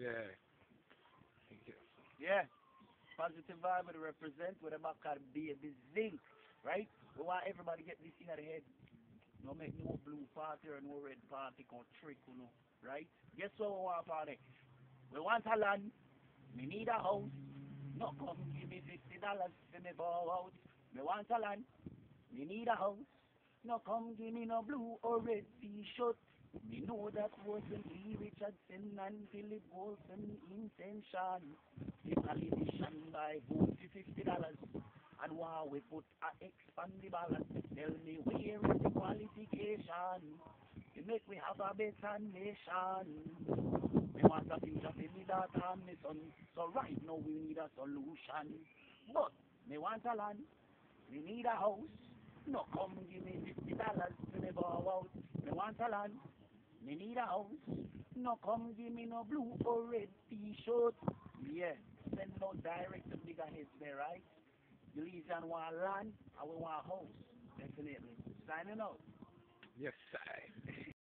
Yeah. Yeah. Positive vibe would represent with a back of Baby Zink, right? We want everybody get this in their head. No make no blue party or no red party come trick, you know, right? Guess what we want party? We want a land. We need a house. No come give me fifty dollars for me bow out. Me want a land. Me need a house. No come give me no blue or red t-shirt. Me know that wasn't Lee Richardson and Philip Wilson intention. The politician by vote for fifty dollars. And while we put a X on the ballot, tell me where is the qualification? To make we have a better nation. We want a future for me daughter and me son. So right now we need a solution. But me want a land. we need a house. No come give me fifty dollars to me bow out. Me want a land. Me need a house. No come give me no blue or red t-shirt. Yeah, send no direct to bigger heads there, right? The Legion want land and we want a house. Definitely. Signing out. Yes, I.